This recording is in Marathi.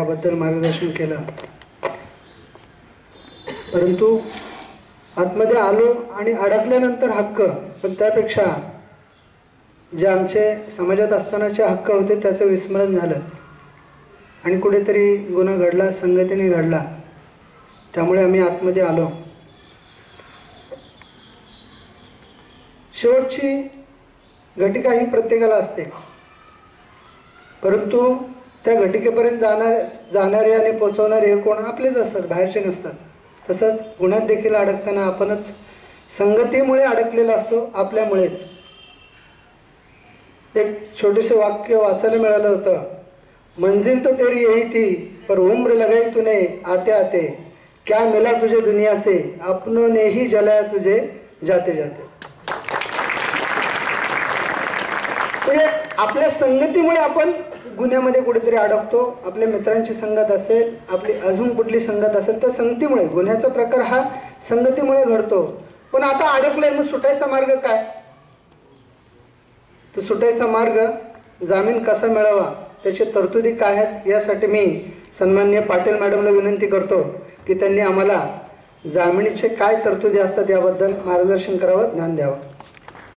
याबद्दल मार्गदर्शन केलं. परंतु आतमध्ये आलो आणि अडकल्यानंतर हक्क पण त्यापेक्षा जे आमचे समाजात असतानाचे हक्क होते त्याचं विस्मरण झालं. आणि कुठेतरी गुन्हा घडला संगतीने घडला. त्यामुळे आम्ही आतमध्ये आलो. शेवटची घटिका ही प्रत्येकाला असते. परंतु त्या घटिकेपर्यंत जाणार जाणारे आणि पोचवणारे हे कोण? आपलेच असतात बाहेरचे नसतात. तसंच गुणात देखील अडकताना आपणच संगतीमुळे अडकलेला असतो आपल्यामुळेच. एक छोटेसे वाक्य वाचायला मिळालं होतं. मंजिल तो तेरी यही थी पर उम्र लगाई तूने आते आते. क्या मिला तुझे दुनिया से? अपनों ने ही जलाया तुझे जाते जाते. आपल्या संगतीमुळे आपण गुन्ह्यामध्ये कुठेतरी अडकतो आपल्या मित्रांची संगत असेल आपली अजून कुठली संगत असेल तर संगतीमुळे गुन्ह्याचा प्रकार हा संगतीमुळे घडतो. पण आता अडकलोय मग सुटायचा मार्ग काय? तर सुटायचा मार्ग जामीन कसा मिळावा त्याची तरतुदी काय आहेत यासाठी मी सन्मान्य पाटील मॅडमला विनंती करतो की त्यांनी आम्हाला जामिनीचे काय तरतुदी असतात याबद्दल मार्गदर्शन करावं ज्ञान द्यावं.